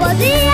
podía.